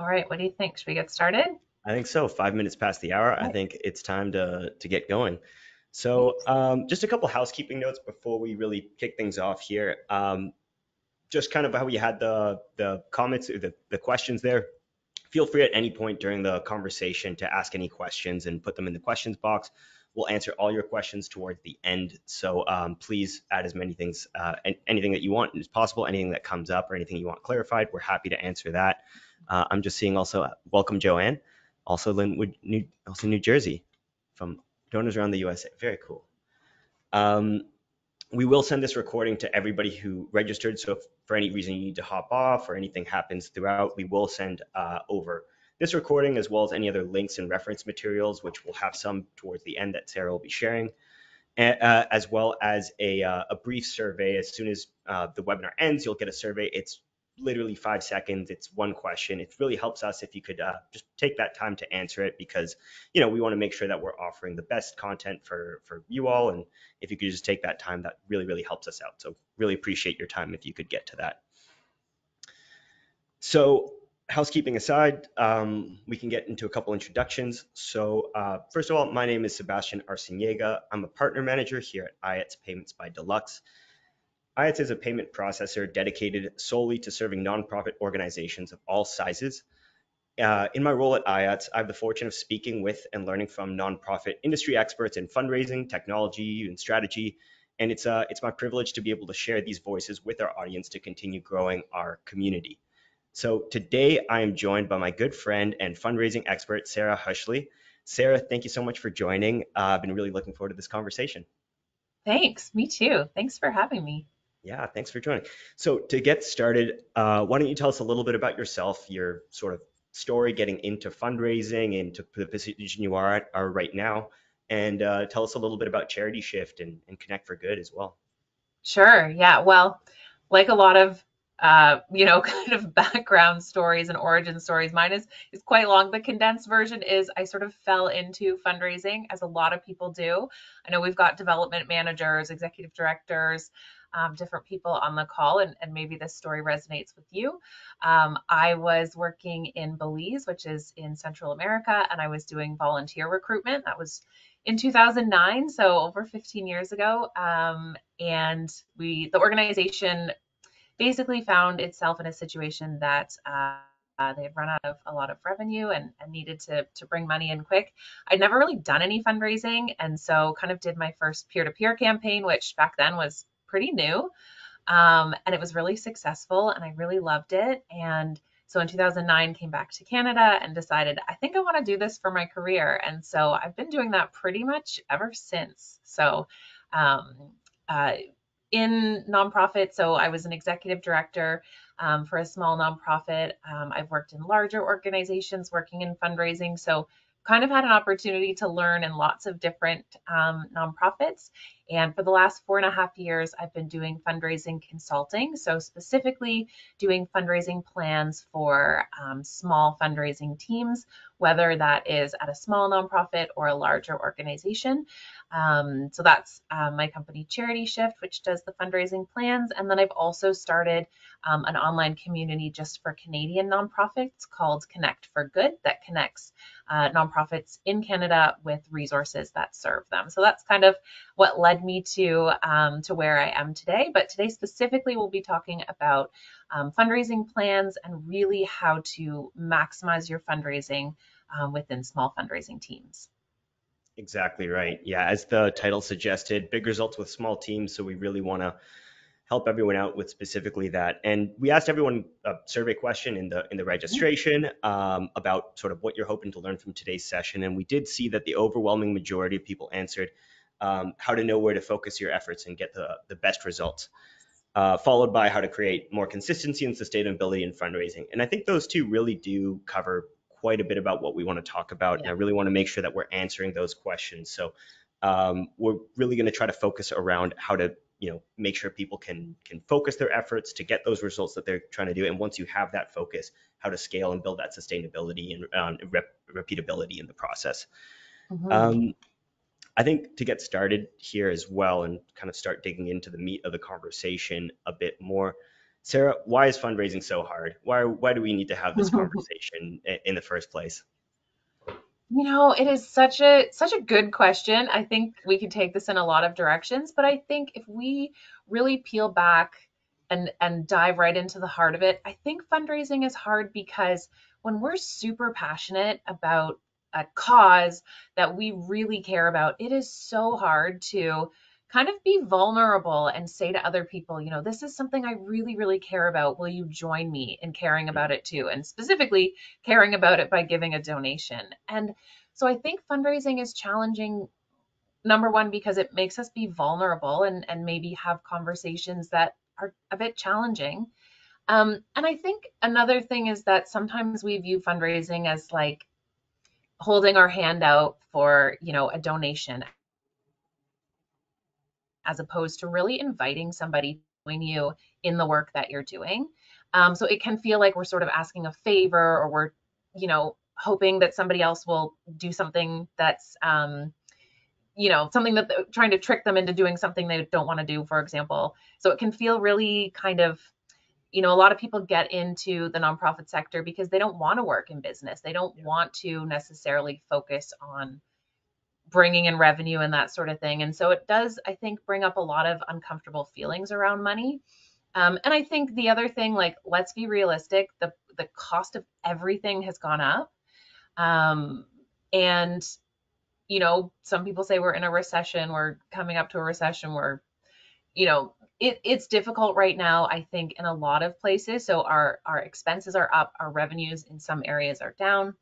All right, what do you think? Should we get started? I think so. Five minutes past the hour. I think it's time to to get going. So, um, just a couple housekeeping notes before we really kick things off here. Um, just kind of how we had the the comments, the the questions there. Feel free at any point during the conversation to ask any questions and put them in the questions box. We'll answer all your questions towards the end. So um, please add as many things, uh, anything that you want as possible, anything that comes up or anything you want clarified. We're happy to answer that. Uh, I'm just seeing also, uh, welcome Joanne, also Linwood, New, also New Jersey, from donors around the USA. Very cool. Um, we will send this recording to everybody who registered. So if for any reason you need to hop off or anything happens throughout, we will send uh, over this recording as well as any other links and reference materials, which we'll have some towards the end that Sara will be sharing, uh, as well as a, uh, a brief survey. As soon as uh, the webinar ends, you'll get a survey. It's literally five seconds. It's one question. It really helps us if you could uh, just take that time to answer it because, you know, we want to make sure that we're offering the best content for, for you all. And if you could just take that time, that really, really helps us out. So really appreciate your time if you could get to that. So housekeeping aside, um, we can get into a couple introductions. So uh, first of all, my name is Sebastian Arciniega. I'm a partner manager here at IATS Payments by Deluxe. IATS is a payment processor dedicated solely to serving nonprofit organizations of all sizes. Uh, in my role at IATS, I have the fortune of speaking with and learning from nonprofit industry experts in fundraising, technology, and strategy. And it's, uh, it's my privilege to be able to share these voices with our audience to continue growing our community. So today I am joined by my good friend and fundraising expert, Sara Hoshooley. Sara, thank you so much for joining. Uh, I've been really looking forward to this conversation. Thanks, me too. Thanks for having me. Yeah, thanks for joining. So to get started, uh, why don't you tell us a little bit about yourself, your sort of story getting into fundraising, into the position you are at are right now, and uh, tell us a little bit about Charity Shift and, and Connect for Good as well. Sure. Yeah. Well, like a lot of uh, you know, kind of background stories and origin stories. Mine is is quite long. The condensed version is I sort of fell into fundraising as a lot of people do. I know we've got development managers, executive directors, um, different people on the call, and, and maybe this story resonates with you. Um, I was working in Belize, which is in Central America, and I was doing volunteer recruitment. That was in 2009, so over 15 years ago. Um, and we, the organization basically found itself in a situation that uh, uh, they had run out of a lot of revenue and, and, needed to, to bring money in quick. I'd never really done any fundraising, and so kind of did my first peer to peer campaign, which back then was pretty new. Um, and it was really successful, and I really loved it. And so in 2009, came back to Canada and decided I think I want to do this for my career. And so I've been doing that pretty much ever since. So um, uh, in nonprofit. So I was an executive director um, for a small nonprofit. Um, I've worked in larger organizations working in fundraising. So kind of had an opportunity to learn in lots of different um, nonprofits. And for the last four and a half years, I've been doing fundraising consulting. So, specifically doing fundraising plans for um, small fundraising teams, whether that is at a small nonprofit or a larger organization. Um, so, that's uh, my company Charity Shift, which does the fundraising plans. And then I've also started um, an online community just for Canadian nonprofits called Connect for Good that connects uh, nonprofits in Canada with resources that serve them. So, that's kind of what led me to um, to where I am today. But today specifically, we'll be talking about um, fundraising plans and really how to maximize your fundraising um, within small fundraising teams. Exactly right. Yeah, as the title suggested, big results with small teams. So we really want to help everyone out with specifically that. And we asked everyone a survey question in the in the registration um, about sort of what you're hoping to learn from today's session. And we did see that the overwhelming majority of people answered um, how to know where to focus your efforts and get the, the best results, uh, followed by how to create more consistency and sustainability in fundraising. And I think those two really do cover quite a bit about what we want to talk about. Yeah. And I really want to make sure that we're answering those questions. So um, we're really going to try to focus around how to you know make sure people can can focus their efforts to get those results that they're trying to do and once you have that focus how to scale and build that sustainability and um, rep- repeatability in the process mm-hmm. um, I think to get started here as well and kind of start digging into the meat of the conversation a bit more, Sara, why is fundraising so hard? Why why do we need to have this conversation in the first place? You know, it is such a such a good question. I think we could take this in a lot of directions, but I think if we really peel back and and dive right into the heart of it, I think fundraising is hard because when we're super passionate about a cause that we really care about, it is so hard to kind of be vulnerable and say to other people, you know, this is something I really, really care about. Will you join me in caring about it too? And specifically, caring about it by giving a donation. And so I think fundraising is challenging, number one, because it makes us be vulnerable and, and maybe have conversations that are a bit challenging. Um, and I think another thing is that sometimes we view fundraising as like holding our hand out for, you know, a donation as opposed to really inviting somebody to join you in the work that you're doing. Um, so it can feel like we're sort of asking a favor or we're, you know, hoping that somebody else will do something that's, um, you know, something that trying to trick them into doing something they don't want to do, for example. So it can feel really kind of, you know, a lot of people get into the nonprofit sector because they don't want to work in business. They don't want to necessarily focus on bringing in revenue and that sort of thing. And so it does, I think, bring up a lot of uncomfortable feelings around money. Um, and I think the other thing, like, let's be realistic, the the cost of everything has gone up. Um, and you know, some people say we're in a recession, we're coming up to a recession, we're, you know, it, it's difficult right now, I think, in a lot of places. So our our expenses are up, our revenues in some areas are down.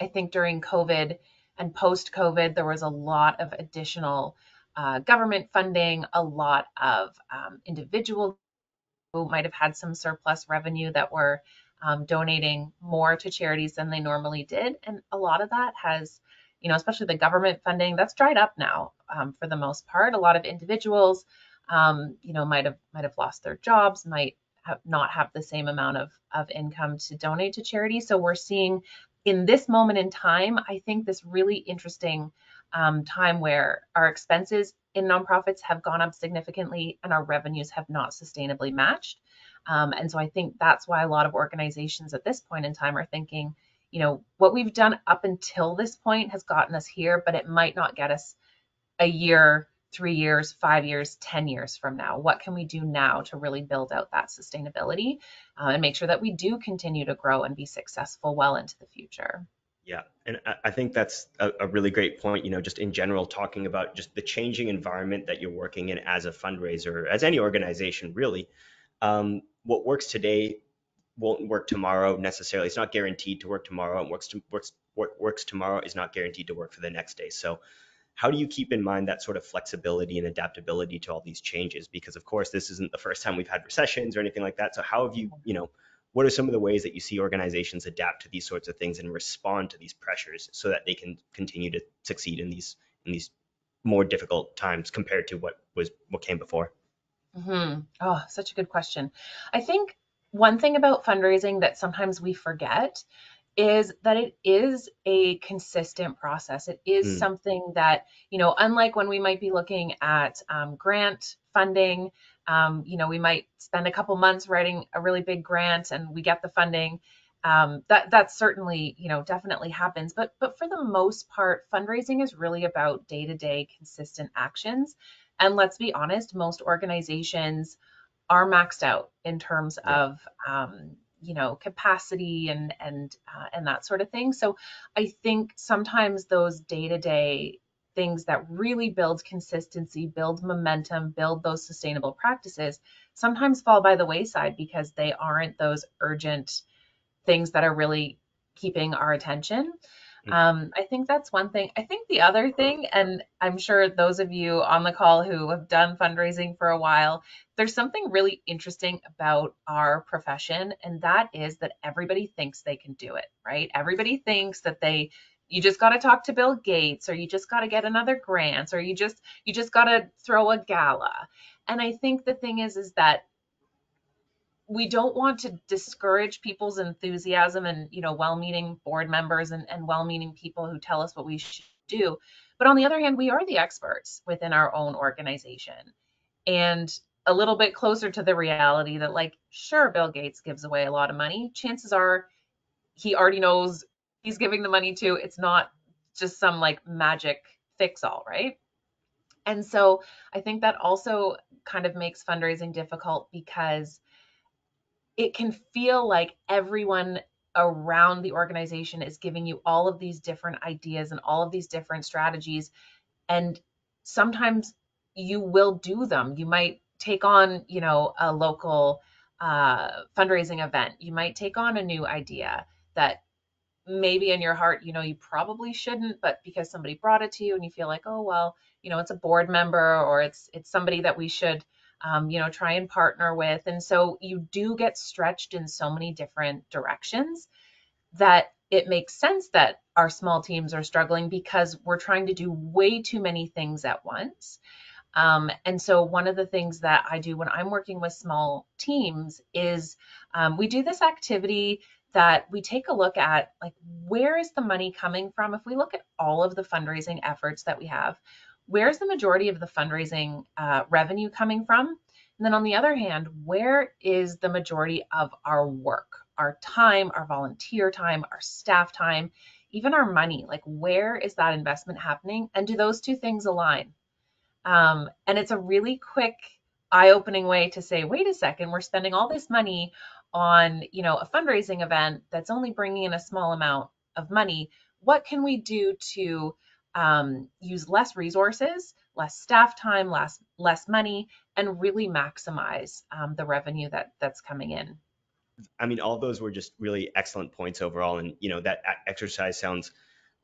I think during COVID, and post COVID, there was a lot of additional uh, government funding, a lot of um, individuals who might have had some surplus revenue that were um, donating more to charities than they normally did. And a lot of that has, you know, especially the government funding, that's dried up now um, for the most part. A lot of individuals, um, you know, might have might have lost their jobs, might have not have the same amount of, of income to donate to charity. So we're seeing in this moment in time, I think this really interesting um, time where our expenses in nonprofits have gone up significantly and our revenues have not sustainably matched. Um, and so I think that's why a lot of organizations at this point in time are thinking, you know, what we've done up until this point has gotten us here, but it might not get us a year three years, five years, 10 years from now? What can we do now to really build out that sustainability uh, and make sure that we do continue to grow and be successful well into the future? Yeah, and I think that's a, a, really great point. You know, just in general, talking about just the changing environment that you're working in as a fundraiser, as any organization, really. Um, what works today won't work tomorrow necessarily. It's not guaranteed to work tomorrow, and works to, works works tomorrow is not guaranteed to work for the next day. So how do you keep in mind that sort of flexibility and adaptability to all these changes? Because of course, this isn't the first time we've had recessions or anything like that. So how have you, you know, what are some of the ways that you see organizations adapt to these sorts of things and respond to these pressures so that they can continue to succeed in these in these more difficult times compared to what was what came before? Mm-hmm. Oh, such a good question. I think one thing about fundraising that sometimes we forget is that it is a consistent process. It is mm. something that, you know, unlike when we might be looking at um, grant funding, um, you know, we might spend a couple months writing a really big grant and we get the funding. Um, that that certainly, you know, definitely happens. But but for the most part, fundraising is really about day to day consistent actions. And let's be honest, most organizations are maxed out in terms yeah. of um, you know capacity and and uh, and that sort of thing so i think sometimes those day-to-day things that really build consistency build momentum build those sustainable practices sometimes fall by the wayside because they aren't those urgent things that are really keeping our attention. Um, I think that's one thing. I think the other thing, and I'm sure those of you on the call who have done fundraising for a while, there's something really interesting about our profession, and that is that everybody thinks they can do it, right? Everybody thinks that they you just got to talk to Bill Gates or you just got to get another grant or you just you just got to throw a gala. And I think the thing is is that we don't want to discourage people's enthusiasm and you know well-meaning board members and, and well-meaning people who tell us what we should do but on the other hand we are the experts within our own organization and a little bit closer to the reality that like sure Bill Gates gives away a lot of money. Chances are he already knows he's giving the money to. It's not just some like magic fix all, right? And so I think that also kind of makes fundraising difficult because it can feel like everyone around the organization is giving you all of these different ideas and all of these different strategies. And sometimes you will do them. You might take on, you know, a local uh, fundraising event. You might take on a new idea that maybe in your heart, you know, you probably shouldn't, but because somebody brought it to you and you feel like, oh well, you know, it's a board member or it's it's somebody that we should um, you know, try and partner with. And so you do get stretched in so many different directions that it makes sense that our small teams are struggling because we're trying to do way too many things at once. Um, and so one of the things that I do when I'm working with small teams is um, we do this activity that we take a look at like where is the money coming from if we look at all of the fundraising efforts that we have where's the majority of the fundraising uh, revenue coming from? And then on the other hand, where is the majority of our work, our time, our volunteer time, our staff time, even our money? Like, where is that investment happening? And do those two things align? Um, and it's a really quick, eye-opening way to say, wait a second, we're spending all this money on, you know, a fundraising event that's only bringing in a small amount of money. What can we do to um, use less resources, less staff time, less less money, and really maximize um, the revenue that that's coming in. I mean, all those were just really excellent points overall, and you know that exercise sounds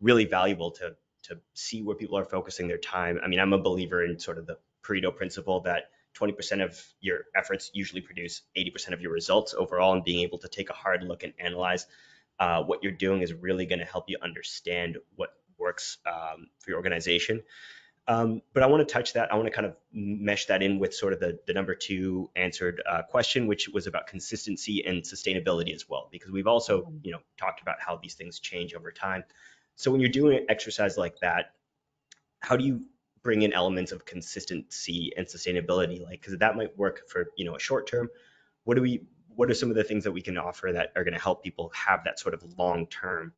really valuable to to see where people are focusing their time. I mean, I'm a believer in sort of the Pareto principle that 20% of your efforts usually produce 80% of your results overall, and being able to take a hard look and analyze uh, what you're doing is really going to help you understand what works um, for your organization. Um, but I want to touch that. I want to kind of mesh that in with sort of the, the number two answered uh, question, which was about consistency and sustainability as well, because we've also, mm-hmm. you know, talked about how these things change over time. So when you're doing an exercise like that, how do you bring in elements of consistency and sustainability? Like, because that might work for, you know, a short term. What do we, what are some of the things that we can offer that are going to help people have that sort of long term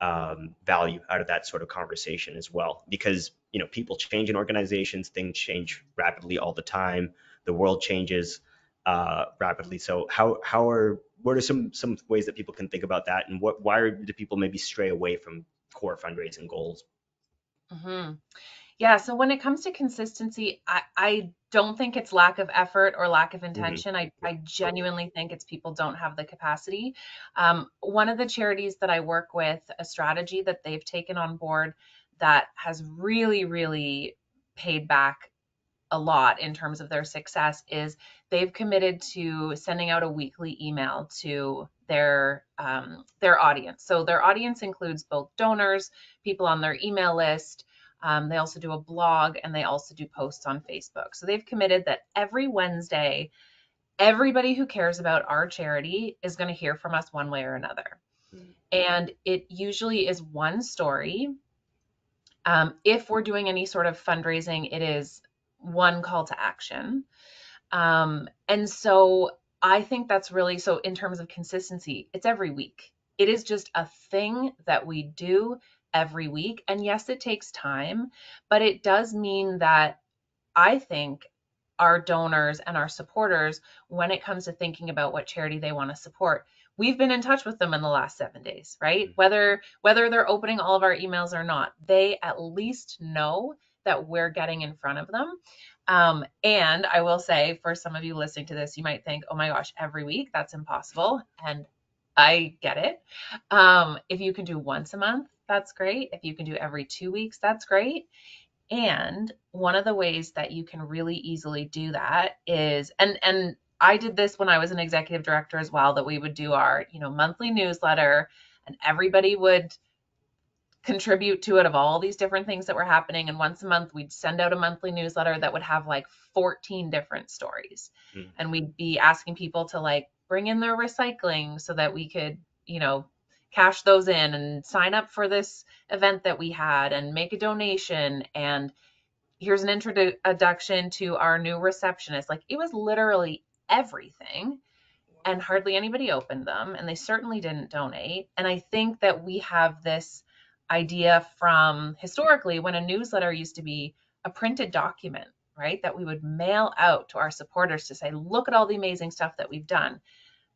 um, value out of that sort of conversation as well. Because you know people change in organizations things change rapidly all the time the world changes uh, rapidly. So how how are what are some some ways that people can think about that? And what why are do people maybe stray away from core fundraising goals? Mm-hmm. Yeah, so when it comes to consistency, I, I don't think it's lack of effort or lack of mm-hmm. intention. I, I genuinely think it's people don't have the capacity. Um, one of the charities that I work with, a strategy that they've taken on board that has really, really paid back a lot in terms of their success is they've committed to sending out a weekly email to their um, their audience. So their audience includes both donors, people on their email list, um, they also do a blog and they also do posts on Facebook. So they've committed that every Wednesday, everybody who cares about our charity is going to hear from us one way or another. Mm-hmm. And it usually is one story. Um, if we're doing any sort of fundraising, it is one call to action. Um, and so I think that's really so in terms of consistency, it's every week. It is just a thing that we do every week. And yes, it takes time, but it does mean that I think our donors and our supporters, when it comes to thinking about what charity they want to support, we've been in touch with them in the last seven days, right? Mm-hmm. Whether whether they're opening all of our emails or not, they at least know that we're getting in front of them. Um, and I will say, for some of you listening to this, you might think, oh my gosh, every week, that's impossible. And I get it. Um, if you can do once a month, that's great. If you can do every two weeks, that's great. And one of the ways that you can really easily do that is, and and I did this when I was an executive director as well, that we would do our, you know, monthly newsletter and everybody would contribute to it of all these different things that were happening. And once a month, we'd send out a monthly newsletter that would have like 14 different stories. Mm. And we'd be asking people to like bring in their recycling so that we could, you know, cash those in and sign up for this event that we had and make a donation and here's an introduction to our new receptionist. Like it was literally everything. And hardly anybody opened them, and they certainly didn't donate. And I think that we have this idea from historically when a newsletter used to be a printed document, right? That we would mail out to our supporters to say, look at all the amazing stuff that we've done.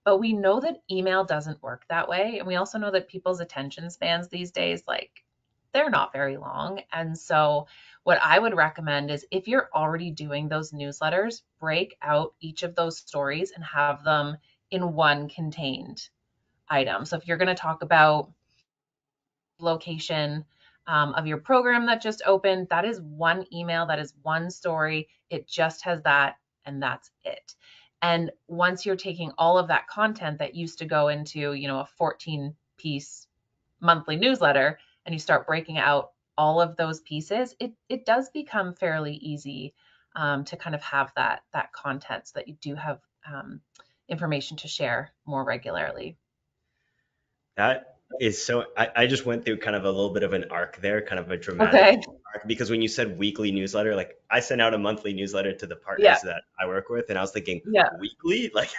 But we know that email doesn't work that way. And we also know that people's attention spans these days, like, they're not very long. And so what I would recommend is if you're already doing those newsletters, break out each of those stories and have them in one contained item. So if you're going to talk about location um, of your program that just opened, that is one email, that is one story. It just has that, and that's it. And once you're taking all of that content that used to go into, you know, a 14 piece monthly newsletter and you start breaking out all of those pieces, it it does become fairly easy um, to kind of have that that content so that you do have um, information to share more regularly. That is so. I, I just went through kind of a little bit of an arc there, kind of a dramatic okay. Because when you said weekly newsletter, like I sent out a monthly newsletter to the partners yeah. that I work with, and I was thinking, yeah. weekly, like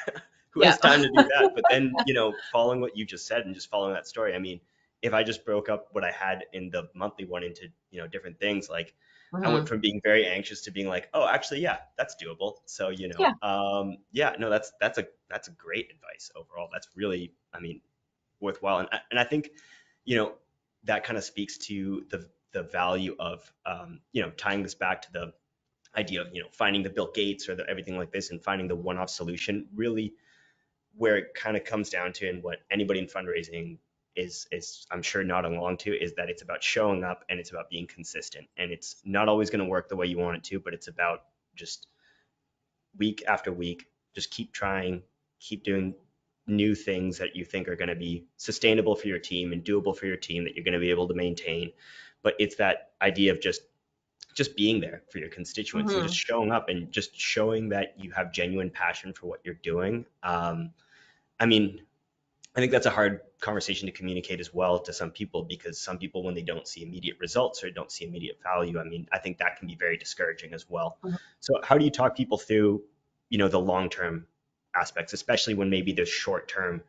who yeah. has time to do that? But then, you know, following what you just said and just following that story, I mean, if I just broke up what I had in the monthly one into, you know, different things, like mm-hmm. I went mm-hmm. from being very anxious to being like, oh, actually, yeah, that's doable. So, you know, yeah. um, yeah, no, that's, that's a, that's a great advice overall. That's really, I mean, worthwhile. And, and I think, you know, that kind of speaks to the, the value of, um, you know, tying this back to the idea of, you know, finding the Bill Gates or the, everything like this and finding the one-off solution really where it kind of comes down to and what anybody in fundraising is is I'm sure nodding along to is that it's about showing up and it's about being consistent. And it's not always going to work the way you want it to, but it's about just week after week, just keep trying, keep doing new things that you think are going to be sustainable for your team and doable for your team that you're going to be able to maintain. But it's that idea of just just being there for your constituents mm-hmm. and just showing up and just showing that you have genuine passion for what you're doing. Um, I mean, I think that's a hard conversation to communicate as well to some people because some people, when they don't see immediate results or don't see immediate value, I mean, I think that can be very discouraging as well. Mm-hmm. So, how do you talk people through, you know, the long term aspects, especially when maybe there's short term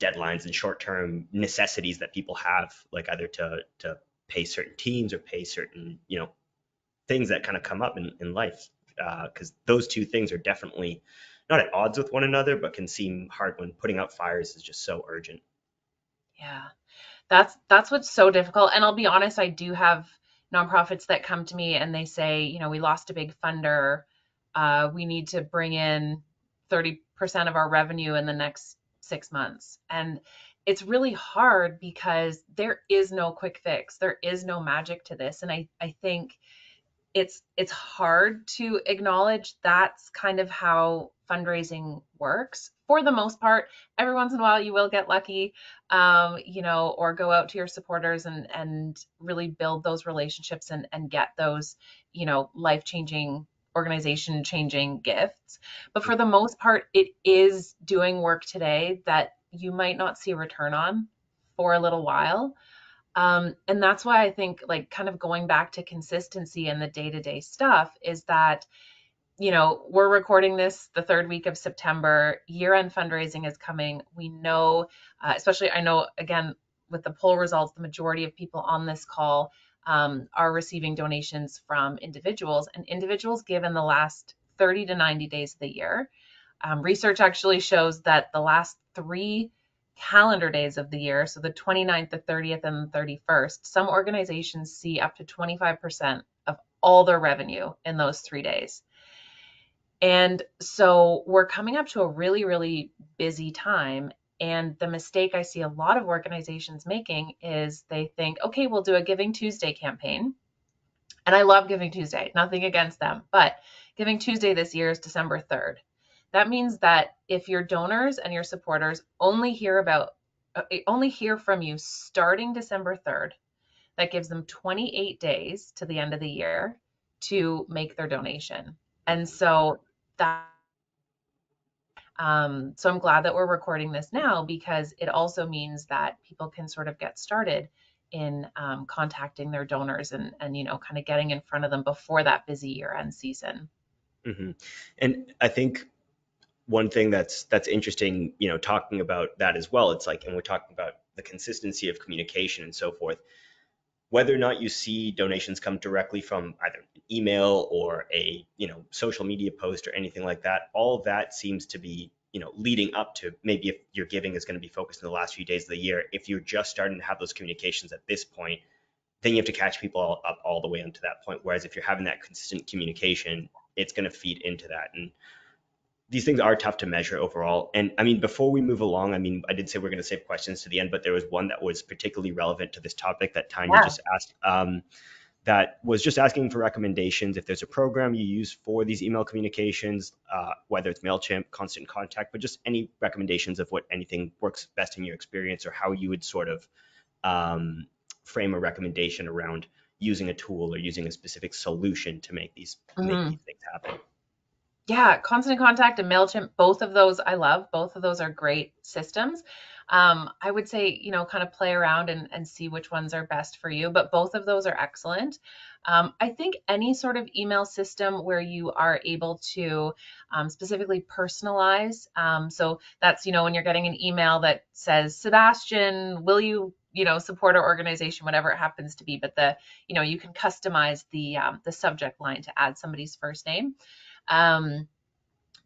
deadlines and short term necessities that people have, like either to to pay certain teams or pay certain, you know, things that kind of come up in, in life, because uh, those two things are definitely not at odds with one another, but can seem hard when putting out fires is just so urgent. Yeah. That's that's what's so difficult. And I'll be honest, I do have nonprofits that come to me and they say, you know, we lost a big funder. Uh, we need to bring in 30% of our revenue in the next six months. And it's really hard because there is no quick fix. There is no magic to this. And I, I think it's it's hard to acknowledge that's kind of how fundraising works for the most part every once in a while you will get lucky um, you know or go out to your supporters and and really build those relationships and and get those you know life changing organization changing gifts but for the most part it is doing work today that you might not see a return on for a little while um, and that's why I think, like, kind of going back to consistency and the day to day stuff is that, you know, we're recording this the third week of September. Year end fundraising is coming. We know, uh, especially, I know, again, with the poll results, the majority of people on this call um, are receiving donations from individuals, and individuals give in the last 30 to 90 days of the year. Um, research actually shows that the last three calendar days of the year, so the 29th, the 30th, and the 31st, some organizations see up to 25% of all their revenue in those three days. And so we're coming up to a really, really busy time. And the mistake I see a lot of organizations making is they think, okay, we'll do a Giving Tuesday campaign. And I love Giving Tuesday, nothing against them. But Giving Tuesday this year is December 3rd. That means that if your donors and your supporters only hear about uh, only hear from you starting December 3rd, that gives them 28 days to the end of the year to make their donation. And so that um, so I'm glad that we're recording this now because it also means that people can sort of get started in um, contacting their donors and and you know kind of getting in front of them before that busy year end season. Mm-hmm. And I think one thing that's that's interesting, you know, talking about that as well. It's like, and we're talking about the consistency of communication and so forth. Whether or not you see donations come directly from either an email or a you know social media post or anything like that, all that seems to be you know leading up to maybe if your giving is going to be focused in the last few days of the year. If you're just starting to have those communications at this point, then you have to catch people up all the way up to that point. Whereas if you're having that consistent communication, it's going to feed into that and these things are tough to measure overall. And I mean, before we move along, I mean, I did say we're going to save questions to the end, but there was one that was particularly relevant to this topic that Tanya yeah. just asked. Um, that was just asking for recommendations. If there's a program you use for these email communications, uh, whether it's MailChimp, Constant Contact, but just any recommendations of what anything works best in your experience or how you would sort of um, frame a recommendation around using a tool or using a specific solution to make these, mm-hmm. make these things happen. Yeah, Constant Contact and MailChimp, both of those I love. Both of those are great systems. Um, I would say, you know, kind of play around and, and see which ones are best for you, but both of those are excellent. Um, I think any sort of email system where you are able to um, specifically personalize. Um, so that's, you know, when you're getting an email that says, Sebastian, will you you know support our organization whatever it happens to be but the you know you can customize the um, the subject line to add somebody's first name um,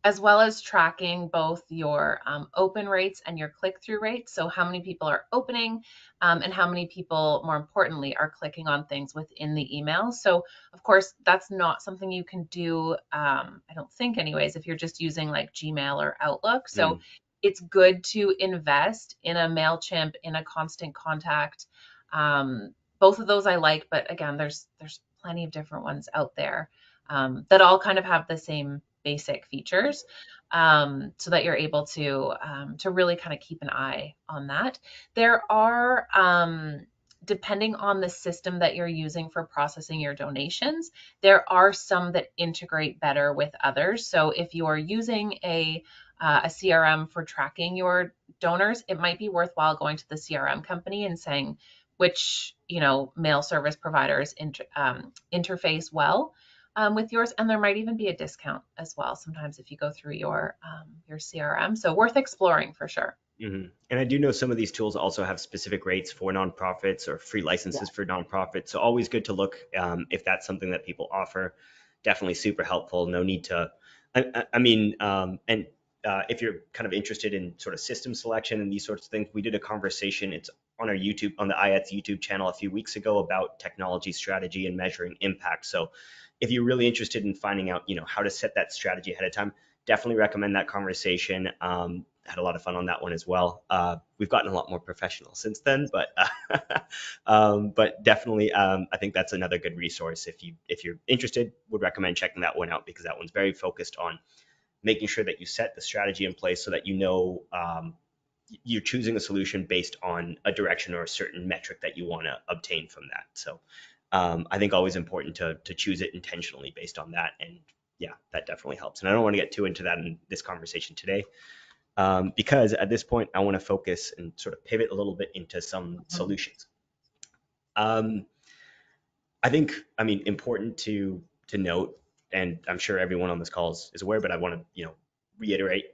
as well as tracking both your um, open rates and your click through rates. So, how many people are opening um, and how many people, more importantly, are clicking on things within the email. So, of course, that's not something you can do, um, I don't think, anyways, if you're just using like Gmail or Outlook. So, mm. it's good to invest in a MailChimp, in a constant contact. Um, both of those I like, but again, there's there's plenty of different ones out there um, that all kind of have the same basic features um, so that you're able to um, to really kind of keep an eye on that. There are um, depending on the system that you're using for processing your donations, there are some that integrate better with others. So if you are using a uh, a CRM for tracking your donors, it might be worthwhile going to the CRM company and saying which you know mail service providers inter, um, interface well um, with yours, and there might even be a discount as well. Sometimes if you go through your um, your CRM, so worth exploring for sure. Mm-hmm. And I do know some of these tools also have specific rates for nonprofits or free licenses yeah. for nonprofits. So always good to look um, if that's something that people offer. Definitely super helpful. No need to. I, I mean, um, and uh, if you're kind of interested in sort of system selection and these sorts of things, we did a conversation. It's on our YouTube, on the IATS YouTube channel a few weeks ago about technology strategy and measuring impact. So if you're really interested in finding out, you know, how to set that strategy ahead of time, definitely recommend that conversation. Um, had a lot of fun on that one as well. Uh, we've gotten a lot more professional since then, but uh, um, but definitely, um, I think that's another good resource if you if you're interested. Would recommend checking that one out because that one's very focused on making sure that you set the strategy in place so that you know um, you're choosing a solution based on a direction or a certain metric that you want to obtain from that. So um, I think always important to to choose it intentionally based on that. And yeah, that definitely helps. And I don't want to get too into that in this conversation today. Um, because at this point, I want to focus and sort of pivot a little bit into some mm-hmm. solutions. Um, I think, I mean, important to to note, and I'm sure everyone on this call is, is aware, but I want to, you know, reiterate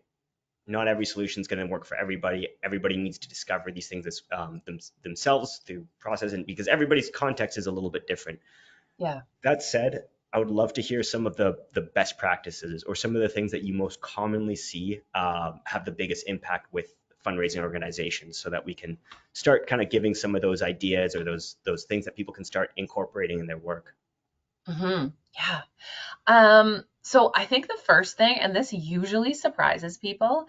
not every solution is going to work for everybody. Everybody needs to discover these things as, um, them, themselves through process, and because everybody's context is a little bit different. Yeah. That said, I would love to hear some of the the best practices or some of the things that you most commonly see uh, have the biggest impact with fundraising organizations, so that we can start kind of giving some of those ideas or those those things that people can start incorporating in their work. Mm-hmm. Yeah. Um, so I think the first thing, and this usually surprises people,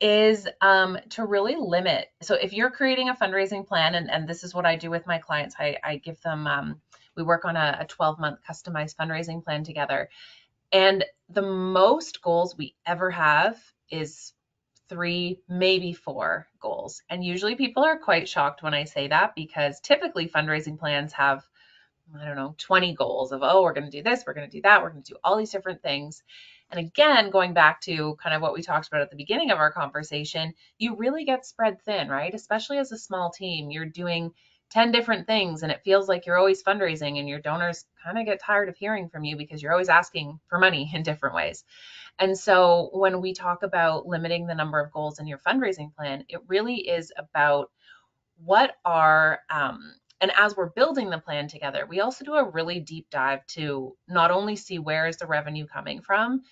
is um, to really limit. So if you're creating a fundraising plan, and, and this is what I do with my clients, I, I give them, um, we work on a 12 month customized fundraising plan together. And the most goals we ever have is three, maybe four goals. And usually people are quite shocked when I say that because typically fundraising plans have I don't know, 20 goals of, oh, we're going to do this, we're going to do that, we're going to do all these different things. And again, going back to kind of what we talked about at the beginning of our conversation, you really get spread thin, right? Especially as a small team, you're doing 10 different things and it feels like you're always fundraising and your donors kind of get tired of hearing from you because you're always asking for money in different ways. And so when we talk about limiting the number of goals in your fundraising plan, it really is about what are um, and as we're building the plan together, we also do a really deep dive to not only see where is the revenue coming from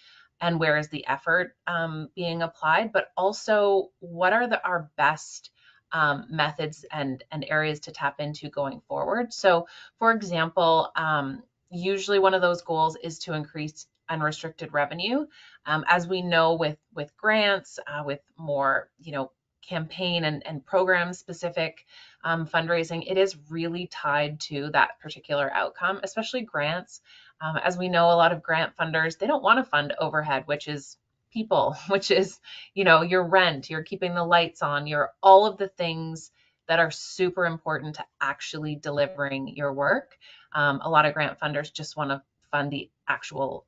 and where is the effort um, being applied, but also what are the, our best um, methods and, and areas to tap into going forward. So, for example, um, usually one of those goals is to increase unrestricted revenue. Um, as we know with with grants, uh, with more you know campaign and, and program specific um, fundraising, it is really tied to that particular outcome, especially grants. Um, as we know, a lot of grant funders, they don't want to fund overhead, which is people, which is, you know, your rent, you're keeping the lights on, you're all of the things that are super important to actually delivering your work. Um, a lot of grant funders just want to fund the actual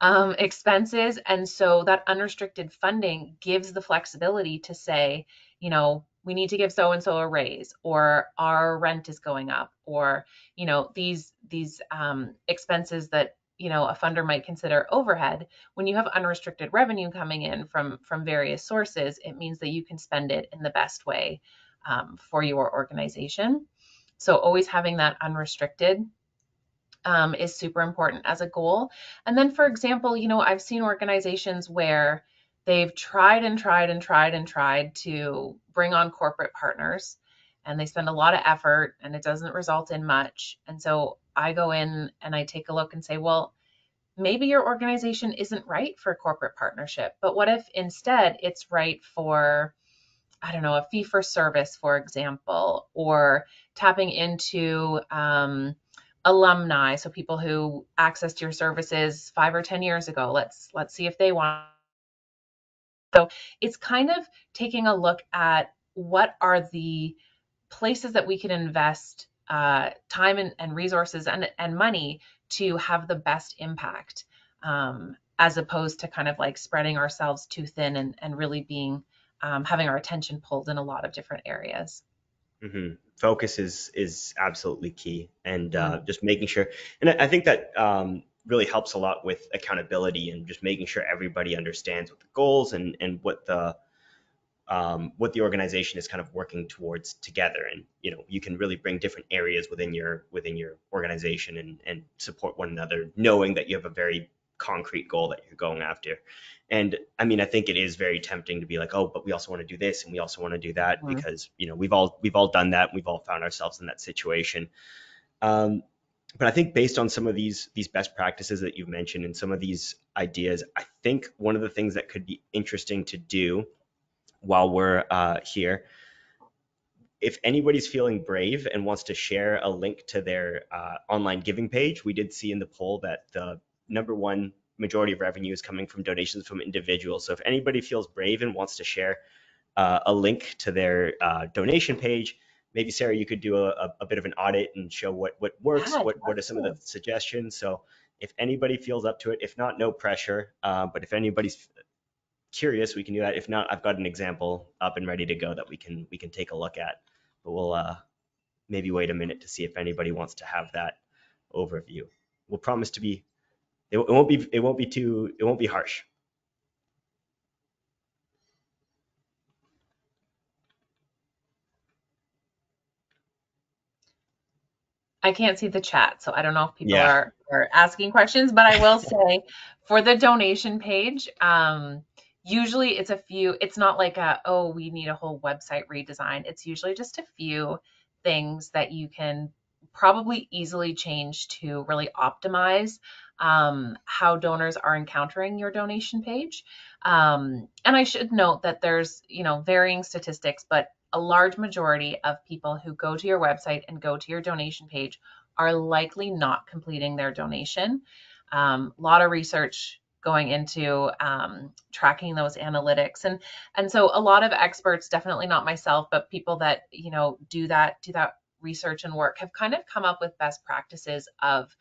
um, expenses. And so that unrestricted funding gives the flexibility to say, you know, we need to give so and so a raise or our rent is going up or you know these these um, expenses that you know a funder might consider overhead when you have unrestricted revenue coming in from from various sources it means that you can spend it in the best way um, for your organization so always having that unrestricted um, is super important as a goal. And then, for example, you know, I've seen organizations where they've tried and tried and tried and tried to bring on corporate partners and they spend a lot of effort and it doesn't result in much. And so I go in and I take a look and say, well, maybe your organization isn't right for a corporate partnership, but what if instead it's right for, I don't know, a fee for service, for example, or tapping into, um, alumni, so people who accessed your services five or 10 years ago. Let's let's see if they want. So it's kind of taking a look at what are the places that we can invest uh, time and, and, resources and, and money to have the best impact, um, as opposed to kind of like spreading ourselves too thin and, and really being um, having our attention pulled in a lot of different areas. Mm-hmm. Focus is is absolutely key, and uh, mm-hmm. just making sure. And I think that um, really helps a lot with accountability and just making sure everybody understands what the goals and and what the um, what the organization is kind of working towards together. And you know, you can really bring different areas within your within your organization and and support one another, knowing that you have a very concrete goal that you're going after. And I mean, I think it is very tempting to be like, oh, but we also want to do this and we also want to do that mm-hmm. because you know we've all we've all done that. And we've all found ourselves in that situation. Um, but I think based on some of these these best practices that you've mentioned and some of these ideas, I think one of the things that could be interesting to do while we're uh, here, if anybody's feeling brave and wants to share a link to their uh, online giving page, we did see in the poll that the number one majority of revenue is coming from donations from individuals. So if anybody feels brave and wants to share uh, a link to their uh, donation page, maybe Sara, you could do a, a, bit of an audit and show what what works, yeah, what what are some of the suggestions. So if anybody feels up to it, if not, no pressure. Uh, but if anybody's curious, we can do that. If not, I've got an example up and ready to go that we can we can take a look at. But we'll uh, maybe wait a minute to see if anybody wants to have that overview. We'll promise to be it, it won't be it won't be too it won't be harsh. I can't see the chat, so I don't know if people yeah. are, are asking questions, but I will say for the donation page, um, usually it's a few, it's not like a, oh, we need a whole website redesign. It's usually just a few things that you can probably easily change to really optimize um, how donors are encountering your donation page. Um, and I should note that there's, you know, varying statistics, but a large majority of people who go to your website and go to your donation page are likely not completing their donation. A um, lot of research going into um, tracking those analytics and and so a lot of experts definitely not myself but people that you know do that do that research and work have kind of come up with best practices of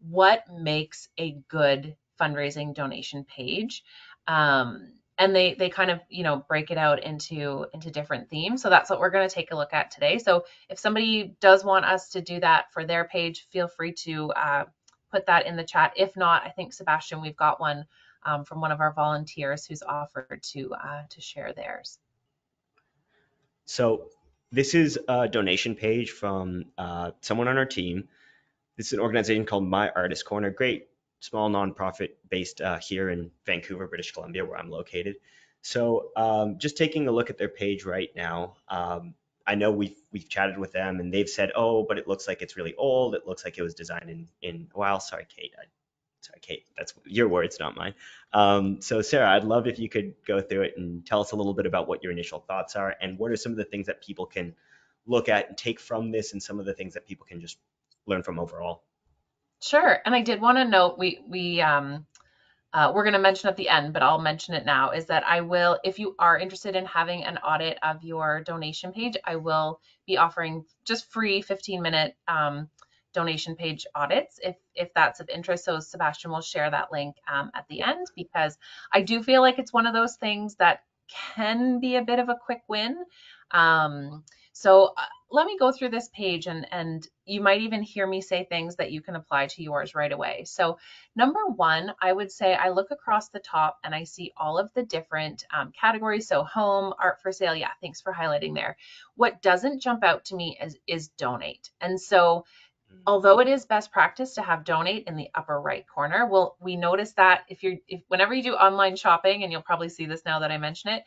what makes a good fundraising donation page. Um, and they they kind of you know break it out into into different themes. So that's what we're going to take a look at today. So if somebody does want us to do that for their page feel free to uh, put that in the chat. If not i think sebastian we've got one um, from one of our volunteers who's offered to uh, to share theirs. So this is a donation page from uh, someone on our team this is an organization called my artist corner great small nonprofit based uh, here in Vancouver, British Columbia, where I'm located. So um, just taking a look at their page right now, um, I know we've we've chatted with them and they've said, oh, but it looks like it's really old. It looks like it was designed in in well, sorry, Kate. I, sorry, Kate. That's your words, not mine. Um, so Sara, I'd love if you could go through it and tell us a little bit about what your initial thoughts are and what are some of the things that people can look at and take from this, and some of the things that people can just learn from overall. Sure. And I did want to note we we um uh, we're going to mention at the end, but I'll mention it now, is that I will, if you are interested in having an audit of your donation page, I will be offering just free 15 minute um, donation page audits if, if that's of interest. So Sebastian will share that link um, at the end because I do feel like it's one of those things that can be a bit of a quick win. Um, so uh, let me go through this page and, and you might even hear me say things that you can apply to yours right away. So number one, I would say I look across the top and I see all of the different um, categories. So home, art for sale. Yeah, thanks for highlighting there. What doesn't jump out to me is, is donate. And so mm. although it is best practice to have donate in the upper right corner well we notice that if you're if whenever you do online shopping and you'll probably see this now that i mention it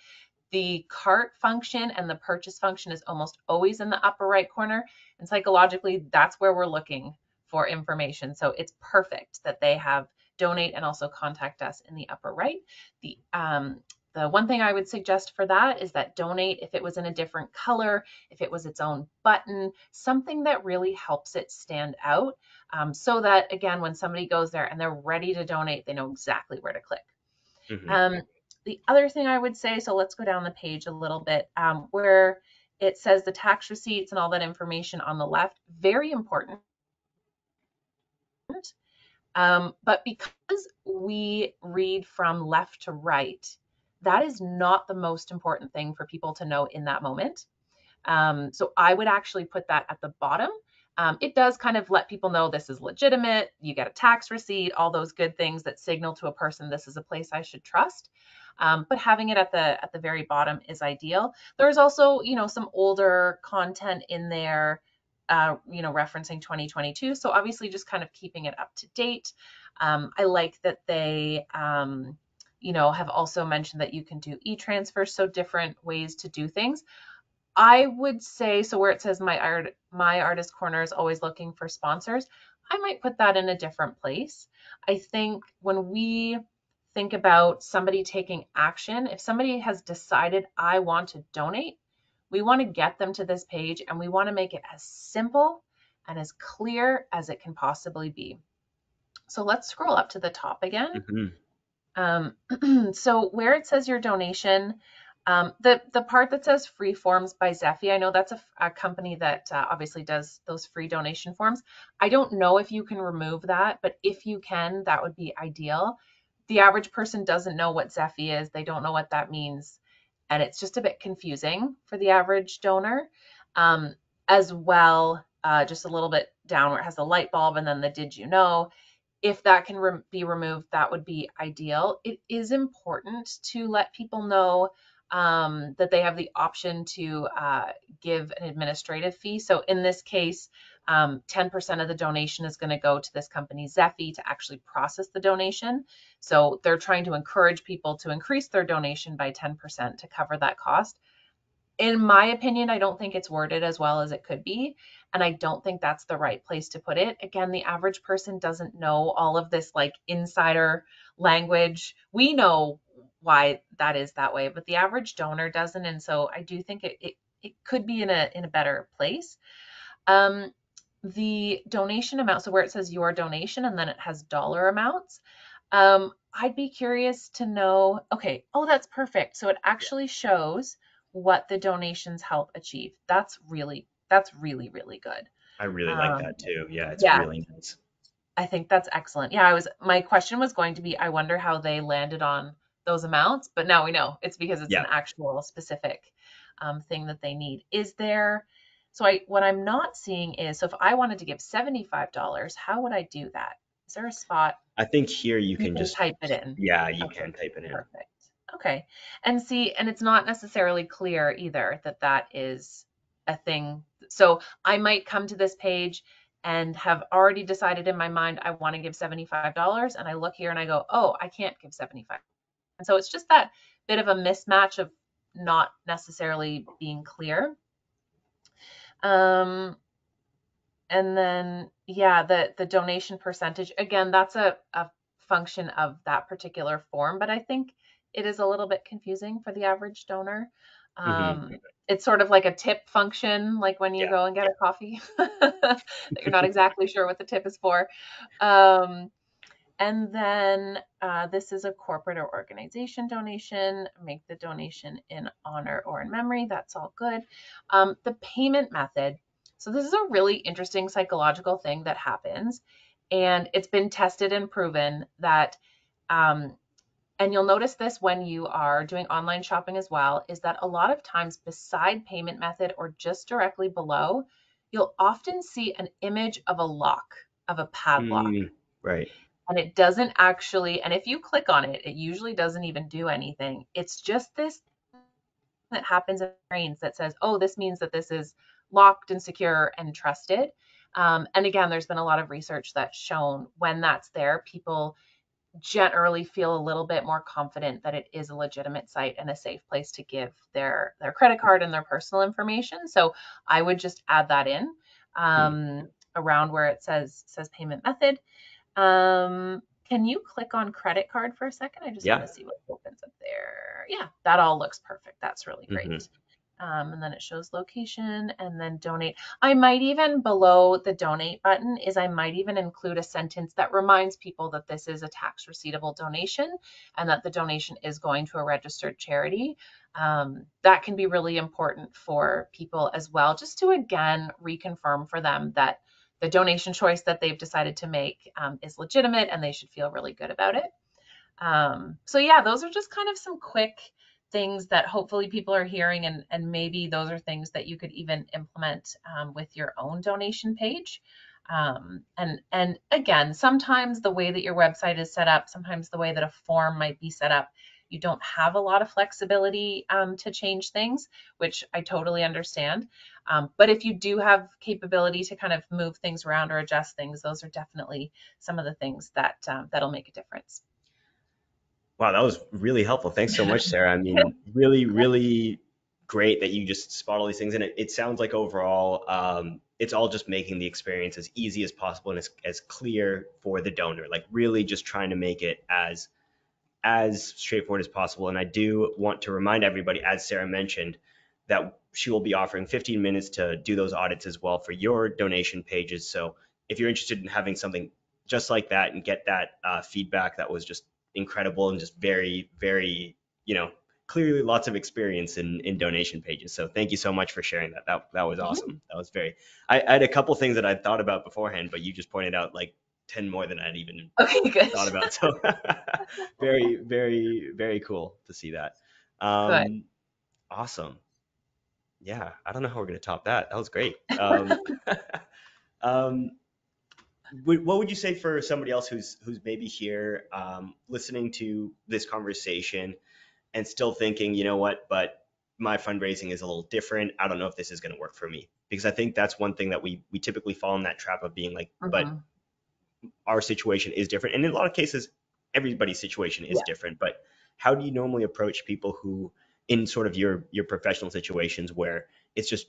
the cart function and the purchase function is almost always in the upper right corner. And psychologically, that's where we're looking for information. So it's perfect that they have donate and also contact us in the upper right. The um, the one thing I would suggest for that is that donate, if it was in a different color, if it was its own button, something that really helps it stand out um, so that, again, when somebody goes there and they're ready to donate, they know exactly where to click. Mm-hmm. Um, the other thing I would say, so let's go down the page a little bit, um, where it says the tax receipts and all that information on the left, very important. Um, but because we read from left to right, that is not the most important thing for people to know in that moment. Um, so I would actually put that at the bottom. Um, it does kind of let people know this is legitimate. You get a tax receipt, all those good things that signal to a person this is a place I should trust. Um, but having it at the at the very bottom is ideal. There's also, you know, some older content in there, uh, you know, referencing 2022. So obviously, just kind of keeping it up to date. Um, I like that they, um, you know, have also mentioned that you can do e-transfer, so different ways to do things. I would say so where it says my art my artist corner is always looking for sponsors. I might put that in a different place. I think when we think about somebody taking action. If somebody has decided, I want to donate, we want to get them to this page and we want to make it as simple and as clear as it can possibly be. So let's scroll up to the top again. Mm-hmm. Um, so where it says your donation, um, the the part that says free forms by Zeffy, I know that's a, a company that uh, obviously does those free donation forms. I don't know if you can remove that, but if you can, that would be ideal the average person doesn't know what Zeffy is. They don't know what that means. And it's just a bit confusing for the average donor. Um, as well, uh, just a little bit down where it has the light bulb and then the did you know. If that can re- be removed, that would be ideal. It is important to let people know um, that they have the option to uh, give an administrative fee. So in this case, um, 10% of the donation is going to go to this company, Zeffy, to actually process the donation. So they're trying to encourage people to increase their donation by 10% to cover that cost. In my opinion, I don't think it's worded as well as it could be. And I don't think that's the right place to put it. Again, the average person doesn't know all of this like insider language. We know why that is that way, but the average donor doesn't. And so I do think it, it, it could be in a in a better place. Um, the donation amount, so where it says your donation and then it has dollar amounts, um, I'd be curious to know, okay, oh, that's perfect. So it actually shows what the donations help achieve. That's really, that's really, really good. I really like um, that too. Yeah, it's yeah, really nice. I think that's excellent. Yeah, I was, my question was going to be, I wonder how they landed on those amounts, but now we know it's because it's Yeah. an actual specific um, thing that they need. Is there? So I what I'm not seeing is so if I wanted to give seventy five dollars, how would I do that? Is there a spot I think here you can just, type it in? yeah, you Okay. can type it in. Perfect. Okay. And see, and it's not necessarily clear either that that is a thing. So I might come to this page and have already decided in my mind I want to give $75 and I look here and I go, "Oh, I can't give 75." And so it's just that bit of a mismatch of not necessarily being clear. Um and then yeah, the the donation percentage again, that's a a function of that particular form, but I think it is a little bit confusing for the average donor. Mhm. Um, it's sort of like a tip function, like when you Yeah. go and get a coffee, that you're not exactly sure what the tip is for. Um, and then uh, this is a corporate or organization donation. Make the donation in honor or in memory. That's all good. Um, the payment method. So this is a really interesting psychological thing that happens, and it's been tested and proven that. Um, and you'll notice this when you are doing online shopping as well, is that a lot of times beside payment method or just directly below, you'll often see an image of a lock, of a padlock Mm, right. And it doesn't actually and if you click on it it usually doesn't even do anything. It's just this that happens in brains that says oh this means that this is locked and secure and trusted. Um, and again there's been a lot of research that's shown when that's there people generally feel a little bit more confident that it is a legitimate site and a safe place to give their their credit card and their personal information. So i would just add that in um, around where it says says payment method um, can you click on credit card for a second? I just Yeah. want to see what opens up there. Yeah, that all looks perfect. That's really great. Mhm. Um, and then it shows location and then donate. I might even below the donate button is I might even include a sentence that reminds people that this is a tax receivable donation and that the donation is going to a registered charity. Um, that can be really important for people as well, just to again reconfirm for them that the donation choice that they've decided to make um, is legitimate and they should feel really good about it. Um, so yeah, those are just kind of some quick things that hopefully people are hearing and, and maybe those are things that you could even implement um, with your own donation page. Um, and and again, sometimes the way that your website is set up, sometimes the way that a form might be set up, you don't have a lot of flexibility um, to change things, which I totally understand. Um, but if you do have capability to kind of move things around or adjust things, those are definitely some of the things that um, that'll make a difference. Wow, that was really helpful. Thanks so much, Sara. I mean, really, really great that you just spot all these things. And it, it sounds like overall, um, it's all just making the experience as easy as possible and as, as clear for the donor. Like really just trying to make it as as straightforward as possible. And I do want to remind everybody, as Sara mentioned, that she will be offering 15 minutes to do those audits as well for your donation pages. So if you're interested in having something just like that and get that uh, feedback that was just incredible and just very, very, you know, clearly lots of experience in, in donation pages. So thank you so much for sharing that. That, that was Mhm. awesome. That was very, I, I had a couple things that I'd thought about beforehand, but you just pointed out like 10 more than I'd even Okay, thought about. So very, very, very cool to see that. Um, awesome. Yeah, I don't know how we're gonna top that. That was great. Um, um, what would you say for somebody else who's who's maybe here, um, listening to this conversation and still thinking, you know what, but my fundraising is a little different. I don't know if this is gonna work for me because I think that's one thing that we we typically fall in that trap of being like, but Mhm. Our situation is different. And in a lot of cases, everybody's situation is Yeah. different. But how do you normally approach people who, in sort of your your professional situations, where it's just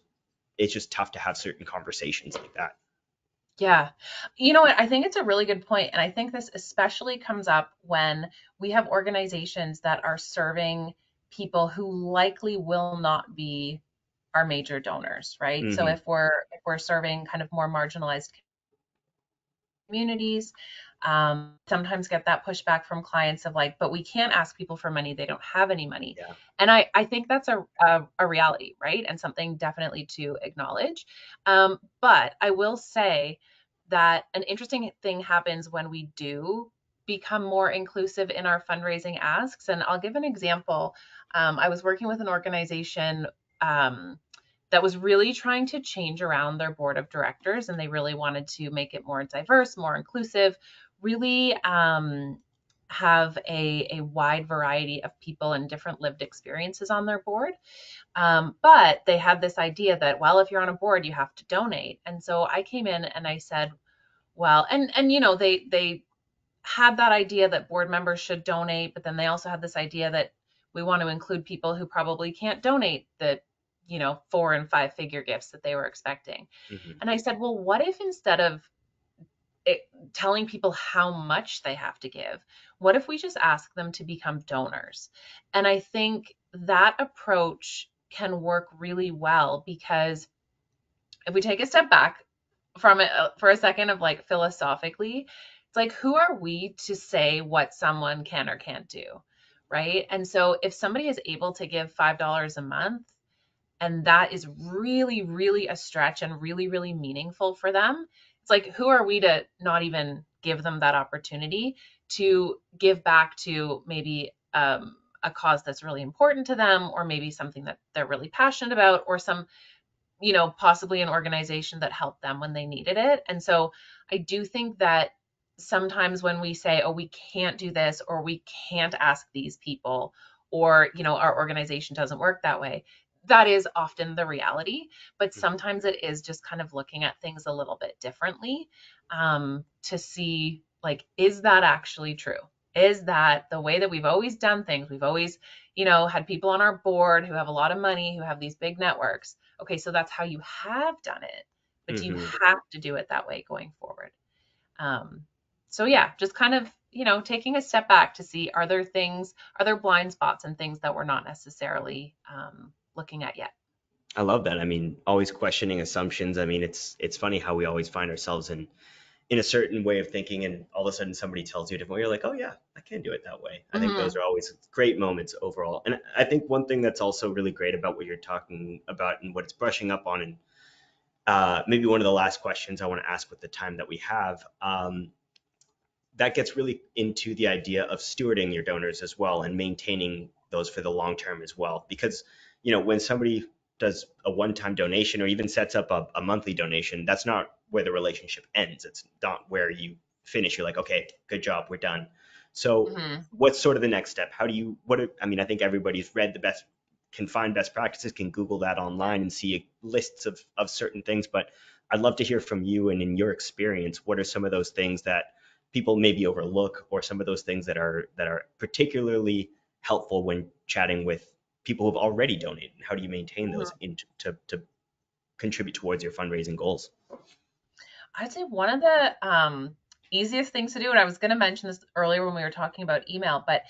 it's just tough to have certain conversations like that? Yeah. You know what? I think it's a really good point, And I think this especially comes up when we have organizations that are serving people who likely will not be our major donors, right? So Mhm. if we're if we're serving kind of more marginalized communities, um, sometimes get that pushback from clients of like, but we can't ask people for money. They don't have any money. Yeah. And I, I think that's a, a, a reality, right? And something definitely to acknowledge. Um, but I will say that an interesting thing happens when we do become more inclusive in our fundraising asks. And I'll give an example. Um, I was working with an organization um, that was really trying to change around their board of directors, and they really wanted to make it more diverse, more inclusive, really um, have a, a wide variety of people and different lived experiences on their board. Um, but they had this idea that, well, if you're on a board, you have to donate. And so I came in and I said, well, and and you know, they they had that idea that board members should donate, but then they also had this idea that we want to include people who probably can't donate the you know four and five figure gifts that they were expecting. Mm-hmm. and i said well what if instead of it, telling people how much they have to give what if we just ask them to become donors? And i think that approach can work really well because if we take a step back from it uh, for a second of like philosophically it's like who are we to say what someone can or can't do right? And so if somebody is able to give five dollars a month and that is really really a stretch and really really meaningful for them. It's like who are we to not even give them that opportunity to give back to maybe um, a cause that's really important to them or maybe something that they're really passionate about or some you know possibly an organization that helped them when they needed it. And so i do think that sometimes when we say oh we can't do this or we can't ask these people or you know our organization doesn't work that way that is often the reality but mm-hmm. sometimes it is just kind of looking at things a little bit differently um, to see like is that actually true is that the way that we've always done things we've always you know had people on our board who have a lot of money who have these big networks okay so that's how you have done it but mm-hmm. do you have to do it that way going forward um, so yeah just kind of you know taking a step back to see are there things are there blind spots and things that we're not necessarily um, looking at yet. I love that. I mean, always questioning assumptions. I mean, it's it's funny how we always find ourselves in in a certain way of thinking, and all of a sudden somebody tells you a different way. You're like, oh yeah, I can do it that way. I mm-hmm. think those are always great moments overall. And I think one thing that's also really great about what you're talking about and what it's brushing up on, and uh, maybe one of the last questions I want to ask with the time that we have. Um, that gets really into the idea of stewarding your donors as well and maintaining those for the long term as well. Because you know, when somebody does a one-time donation or even sets up a, a monthly donation, that's not where the relationship ends. It's not where you finish. You're like, okay, good job, we're done. So, mm-hmm. what's sort of the next step? How do you? What? Are, I mean, I think everybody's read the best, can find best practices, can Google that online and see lists of of certain things. But I'd love to hear from you and in your experience, what are some of those things that people maybe overlook, or some of those things that are that are particularly helpful when chatting with people who've already donated? And how do you maintain those mm-hmm. in, to, to contribute towards your fundraising goals? I'd say one of the um, easiest things to do, and I was going to mention this earlier when we were talking about email, but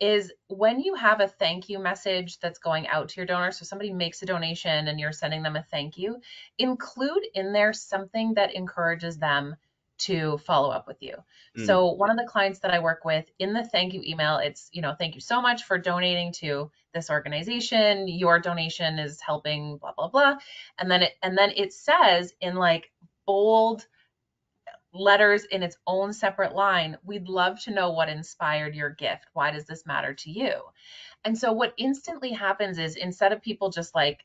is when you have a thank you message that's going out to your donor. So somebody makes a donation and you're sending them a thank you, include in there something that encourages them to follow up with you. Mm. So one of the clients that I work with in the thank you email, it's, you know, thank you so much for donating to this organization. Your donation is helping blah blah blah. And then it and then it says in like bold letters in its own separate line, we'd love to know what inspired your gift. Why does this matter to you? And so what instantly happens is instead of people just like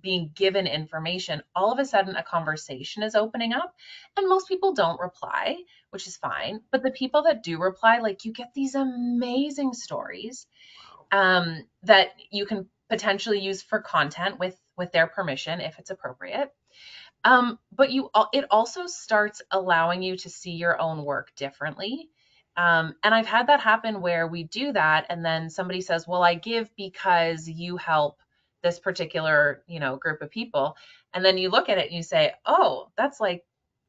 being given information, all of a sudden a conversation is opening up. And most people don't reply, which is fine. But the people that do reply, like you get these amazing stories um, that you can potentially use for content with with their permission if it's appropriate. Um, but you it also starts allowing you to see your own work differently. Um, and I've had that happen where we do that, and then somebody says, "Well, I give because you help this particular you know group of people and then you look at it and you say oh that's like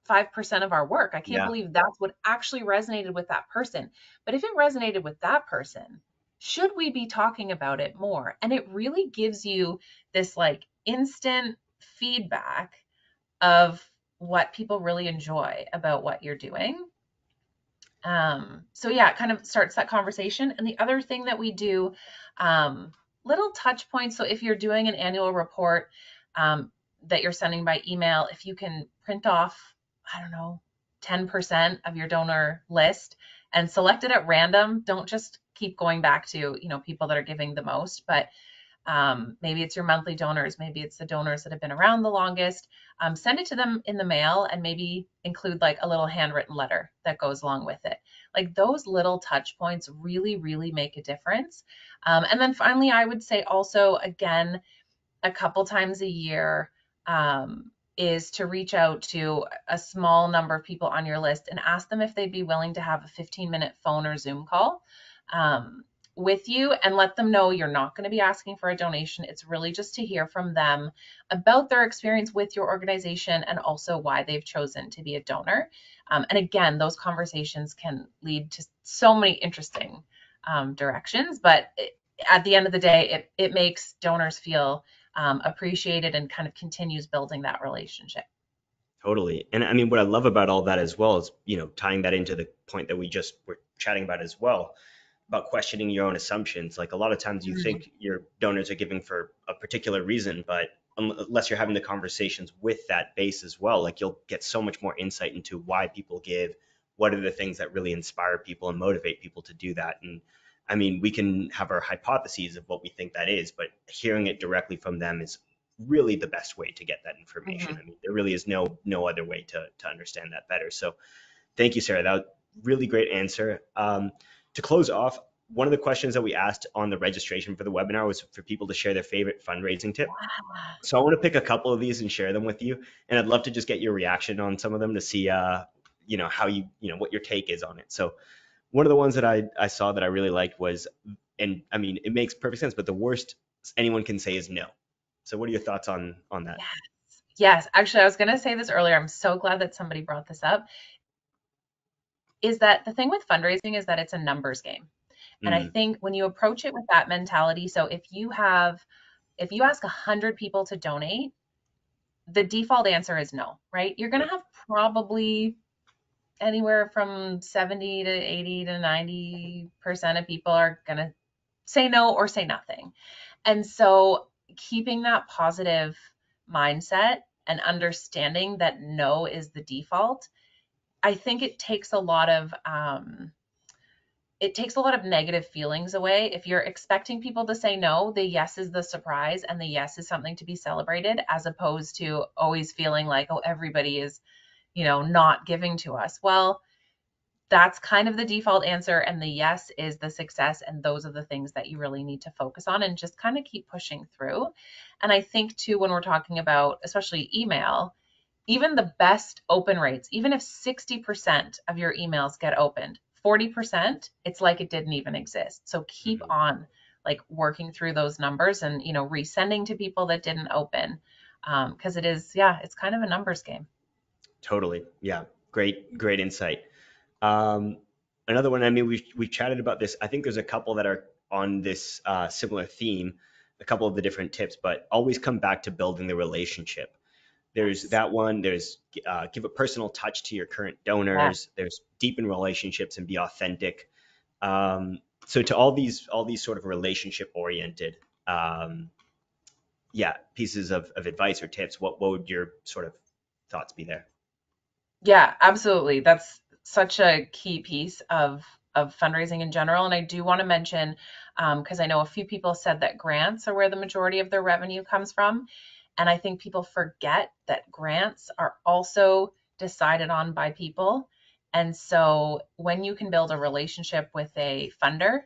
5% of our work. I can't yeah. believe that's what actually resonated with that person. But if it resonated with that person should we be talking about it more? And it really gives you this like instant feedback of what people really enjoy about what you're doing. Um so yeah it kind of starts that conversation. And the other thing that we do um little touch points. So if you're doing an annual report um, that you're sending by email, if you can print off, I don't know, 10% of your donor list and select it at random. Don't just keep going back to, you know, people that are giving the most, but um, maybe it's your monthly donors, maybe it's the donors that have been around the longest. Um, send it to them in the mail and maybe include like a little handwritten letter that goes along with it. Like those little touch points really, really make a difference. Um, and then finally, I would say also, again, a couple times a year, um, is to reach out to a small number of people on your list and ask them if they'd be willing to have a 15 minute phone or Zoom call. Um, with you and let them know you're not going to be asking for a donation. It's really just to hear from them about their experience with your organization and also why they've chosen to be a donor. Um, and again, those conversations can lead to so many interesting um, directions, but it, at the end of the day, it, it makes donors feel um, appreciated and kind of continues building that relationship. Totally. And I mean, what I love about all that as well is, you know, tying that into the point that we just were chatting about as well about questioning your own assumptions. Like a lot of times you mm-hmm. think your donors are giving for a particular reason, but unless you're having the conversations with that base as well, like you'll get so much more insight into why people give, what are the things that really inspire people and motivate people to do that. And I mean, we can have our hypotheses of what we think that is, but hearing it directly from them is really the best way to get that information. Mm-hmm. I mean, there really is no no other way to to understand that better. So, thank you, Sara. That was really great answer. Um, to close off, one of the questions that we asked on the registration for the webinar was for people to share their favorite fundraising tip. So I want to pick a couple of these and share them with you, and I'd love to just get your reaction on some of them to see, uh, you know, how you, you know, what your take is on it. So one of the ones that I I saw that I really liked was, and I mean, it makes perfect sense, but the worst anyone can say is no. So what are your thoughts on on that? Yes. Yes, actually, I was going to say this earlier. I'm so glad that somebody brought this up is that the thing with fundraising is that it's a numbers game. And I mm. think when you approach it with that mentality, so if you have, if you ask 100 people to donate, the default answer is no, right? You're going to have probably anywhere from 70 to 80 to 90% of people are going to say no or say nothing. And so keeping that positive mindset and understanding that no is the default I think it takes a lot of um, it takes a lot of negative feelings away. If you're expecting people to say no, the yes is the surprise and the yes is something to be celebrated as opposed to always feeling like, oh, everybody is, you know, not giving to us. Well, that's kind of the default answer. And the yes is the success. And those are the things that you really need to focus on and just kind of keep pushing through. And I think, too, when we're talking about especially email, even the best open rates, even if 60% of your emails get opened, 40%, it's like it didn't even exist. So keep mm-hmm. on like working through those numbers and, you know, resending to people that didn't open. Um, cause it is, yeah, it's kind of a numbers game. Totally. Yeah. Great, great insight. Um, another one, I mean, we've, we've chatted about this. I think there's a couple that are on this uh, similar theme, a couple of the different tips, but always come back to building the relationship. There's that one. There's uh, give a personal touch to your current donors. Yeah. There's deepen relationships and be authentic. Um, so to all these all these sort of relationship oriented, um, yeah, pieces of, of advice or tips. What what would your sort of thoughts be there? Yeah, absolutely. That's such a key piece of of fundraising in general. And I do want to mention because um, I know a few people said that grants are where the majority of their revenue comes from. And I think people forget that grants are also decided on by people. And so when you can build a relationship with a funder,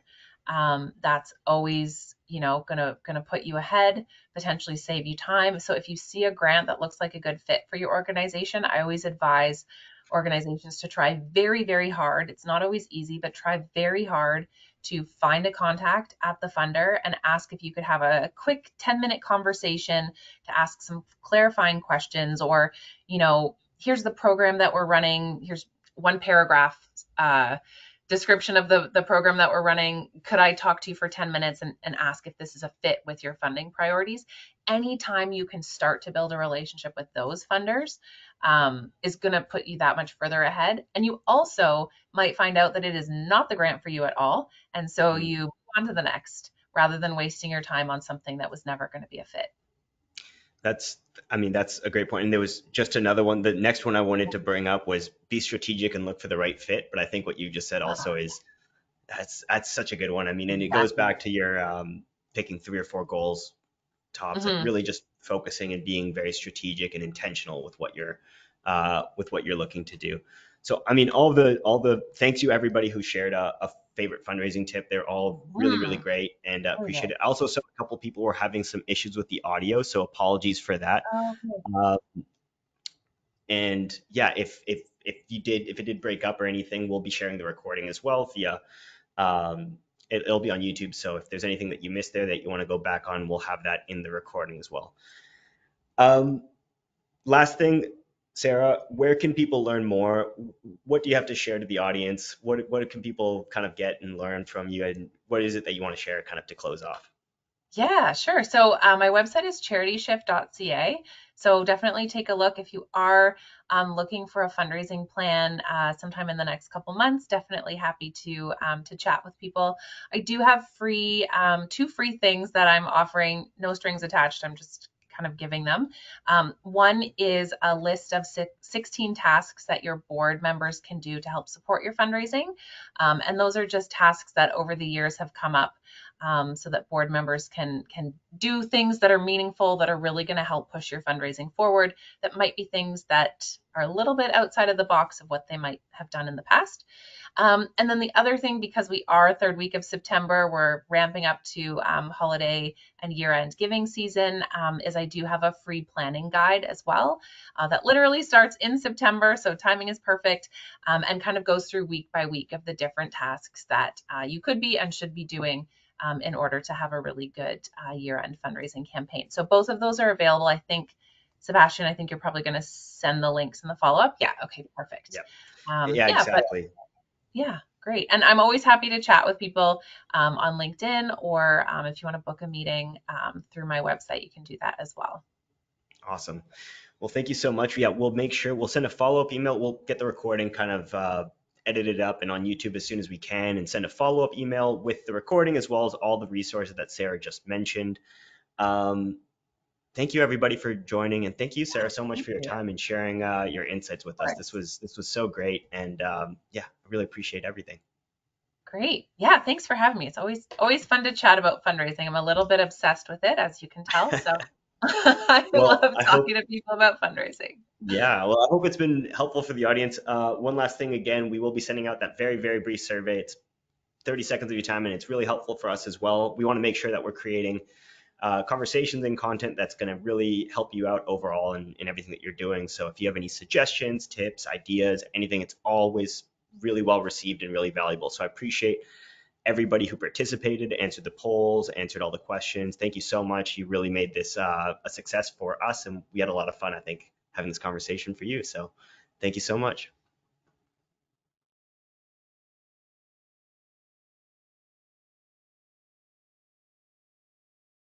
um, that's always you know gonna gonna put you ahead potentially save you time so if you see a grant that looks like a good fit for your organization i always advise organizations to try very very hard it's not always easy but try very hard to find a contact at the funder and ask if you could have a quick 10 minute conversation to ask some clarifying questions or, you know, here's the program that we're running. Here's one paragraph uh, description of the, the program that we're running. Could I talk to you for 10 minutes and, and ask if this is a fit with your funding priorities? Anytime you can start to build a relationship with those funders, um, is going to put you that much further ahead. And you also might find out that it is not the grant for you at all. And so mm-hmm. you move on to the next rather than wasting your time on something that was never going to be a fit. That's, I mean, that's a great point. And there was just another one. The next one I wanted to bring up was be strategic and look for the right fit. But I think what you just said also is that's that's such a good one. I mean, and it goes back to your um, picking three or four goals tops, like Mhm. really just focusing and being very strategic and intentional with what you're uh, with what you're looking to do. So, I mean, all the all the thanks you everybody who shared a, a favorite fundraising tip. They're all really really great and uh, appreciate it. Also so a couple people were having some issues with the audio, so apologies for that. Okay. Uh, and yeah, if if if you did if it did break up or anything, we'll be sharing the recording as well via um, it, it'll be on YouTube. So if there's anything that you missed there that you want to go back on, we'll have that in the recording as well. Um, last thing, Sara, where can people learn more? What do you have to share to the audience? What what can people kind of get and learn from you? And what is it that you want to share kind of to close off? Yeah, sure. So uh, my website is charityshift.ca. So definitely take a look if you are um, looking for a fundraising plan uh, sometime in the next couple months. Definitely happy to um, to chat with people. I do have free um, two free things that I'm offering, no strings attached. I'm just kind of giving them. Um, one is a list of si- 16 tasks that your board members can do to help support your fundraising, um, and those are just tasks that over the years have come up um, so that board members can can do things that are meaningful that are really going to help push your fundraising forward that might be things that are a little bit outside of the box of what they might have done in the past um, and then the other thing because we are third week of september we're ramping up to um, holiday and year-end giving season um, is i do have a free planning guide as well uh, that literally starts in september so timing is perfect um, and kind of goes through week by week of the different tasks that uh, you could be and should be doing um, in order to have a really good uh, year-end fundraising campaign. So both of those are available. I think, Sebastian, I think you're probably going to send the links in the follow-up. Yeah. Okay. Perfect. Yep. Um, yeah, yeah, but exactly. Yeah, great. And I'm always happy to chat with people um, on LinkedIn, or um, if you want to book a meeting um, through my website, you can do that as well. Awesome. Well, thank you so much. Yeah, we'll make sure we'll send a follow-up email. We'll get the recording kind of uh, edited up and on YouTube as soon as we can and send a follow-up email with the recording as well as all the resources that Sara just mentioned. Um, thank you everybody for joining and thank you Sara so much Thank for your you. time and sharing uh, your insights with us. This was this was so great and um, yeah, I really appreciate everything. Great. Yeah, thanks for having me. It's always always fun to chat about fundraising. I'm a little bit obsessed with it, as you can tell. So I Well, love I hope- talking to people about fundraising. Yeah, well, I hope it's been helpful for the audience. Uh, one last thing, again, we will be sending out that very, very brief survey. It's 30 seconds of your time, and it's really helpful for us as well. We want to make sure that we're creating uh, conversations and content that's going to really help you out overall in, in everything that you're doing. So if you have any suggestions, tips, ideas, anything, it's always really well received and really valuable. So I appreciate everybody who participated, answered the polls, answered all the questions. Thank you so much. You really made this uh, a success for us, and we had a lot of fun, I think, having this conversation for you. So thank you so much.